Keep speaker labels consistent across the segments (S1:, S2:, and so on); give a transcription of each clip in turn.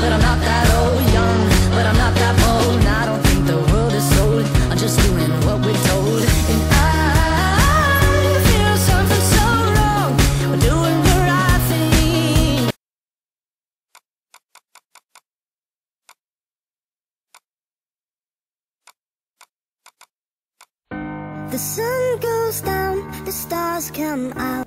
S1: but I'm not that old, young, but I'm not that bold. And I don't think the world is sold. I'm just doing what we're told. And I feel something so wrong. We're doing the right thing.
S2: The sun goes down, the stars come out.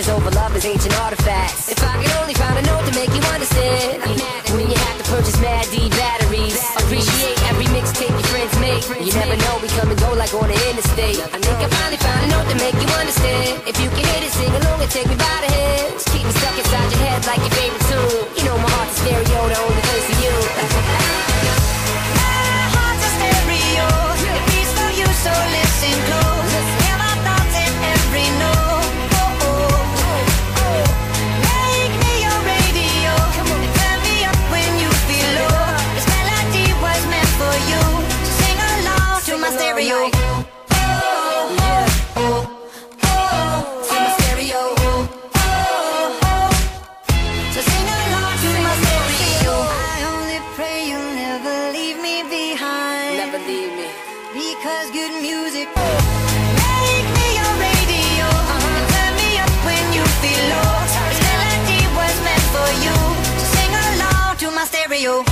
S3: holding over love is ancient artifacts. If I could only find a note to make you understand. When you have to purchase Mad D batteries. Appreciate every mixtape your friends make. You never know, we come and go like on the interstate. I think I finally found a note to make you understand. If you can hit it, sing along and take me by the hands
S4: Leave me. Because good music Make me your radio. Turn me up when you feel low. This melody was meant for you. Sing along to my stereo